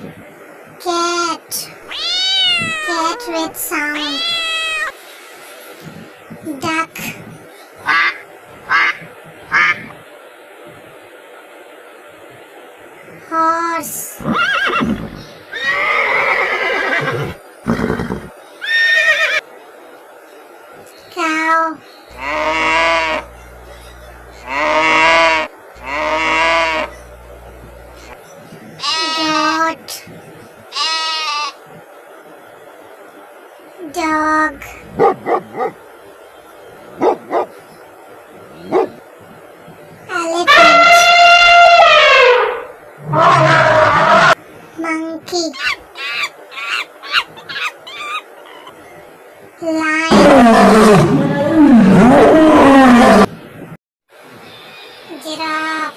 Cat. Cat with sound. Duck. Horse. Cow. dog. Elephant. Monkey. Lion. Giraffe.